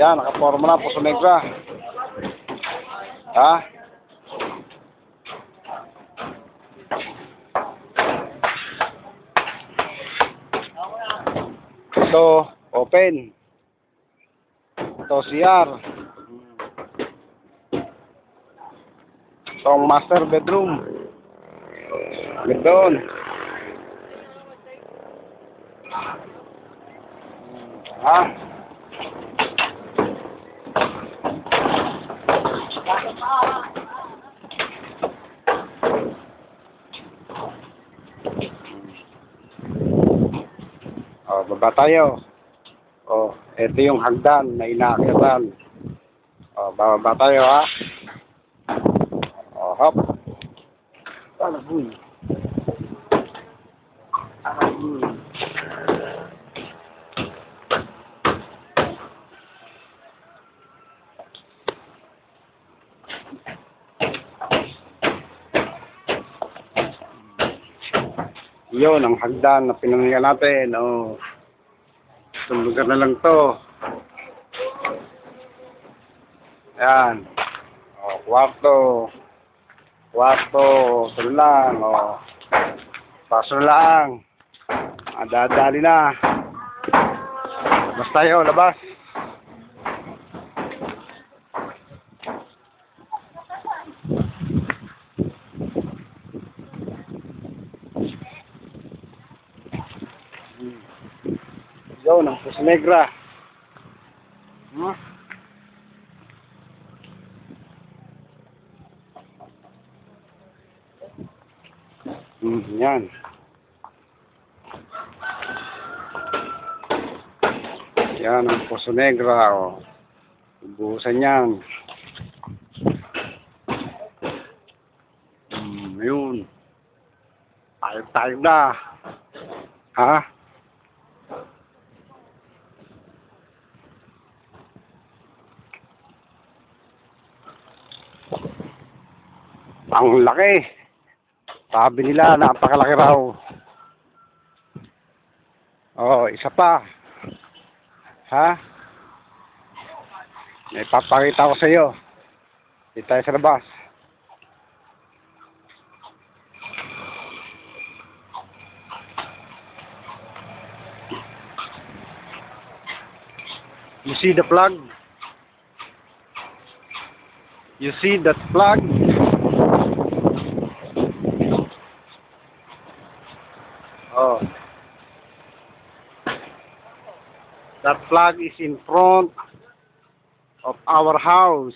Yan, nakaporma na, Puso Negra. Ha? Ito, open. Ito, CR. Ito master bedroom. Gandun. Ha? Oh, baba tayo. Oh, ito yung hagdan na inaakyatan. Oh, bababa tayo ha. Oh, hop. Ano boy? Ano boy? Yun, ang hagdan na pinamigyan natin. Oh. Itong na lang to. Ayan. Oh, kwarto. Kwarto. Ito lang. Oh. Paso na lang. Ah, dadali na. Labas tayo, labas. Yun, ang Puso Negra. Hmm? Hmm, yan. Yan ang Puso Negra. O. Buhusan yan. Hmm, yun. Tayo-tayo na. Ha? Ang laki. Sabi nila, napakalaki raw. Oh, isa pa. Ha? May papakita ko sa iyo. Dito sa labas. You see the plug? You see that plug? Oh. That flag is in front of our house.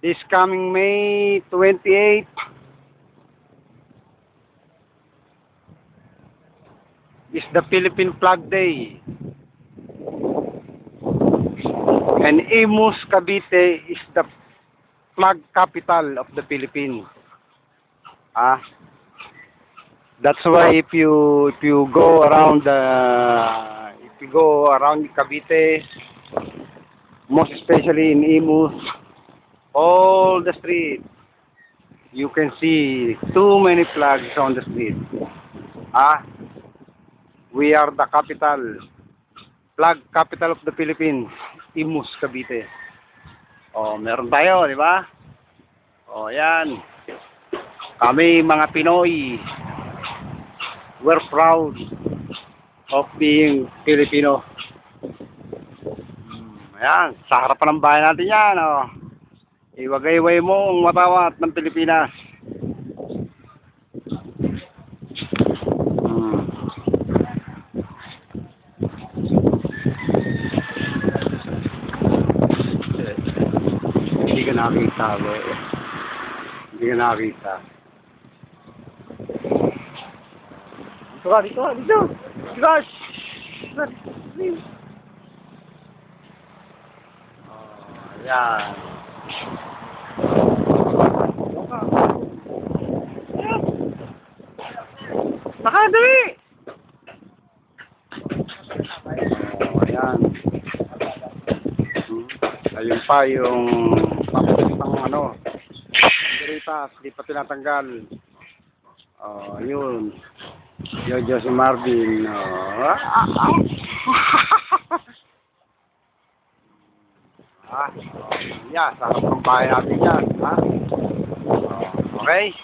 This coming May 28 is the Philippine Flag Day. And Imus Cavite is the flag capital of the Philippines. Ah. That's why if you if you go around the if you go around Cavite, most especially in Imus, all the street, you can see too many flags on the street. Ah, we are the capital, flag capital of the Philippines, Imus, Cavite. Oh, meron tayo, di ba? Oh, yan. Kami mga Pinoy, we're proud of being Filipino. Hmm, Ayan, sa harapan ng bahay natin yan, oh. Iwagayway mo ang matawat ng Pilipinas. Hmm. Hindi ka nakita, boy. Hindi ka nakita. Dito ka, dito ka, dito. Dito ka. Oh, yan. Nakadali! Oh, ayan. Hmm. Ayun pa yung papalitang ano. Diritas, di pa tinatanggal. Oh, yun. Jojo si Marvin. Ah, ya, sa kumpay natin yan, ha? Okay.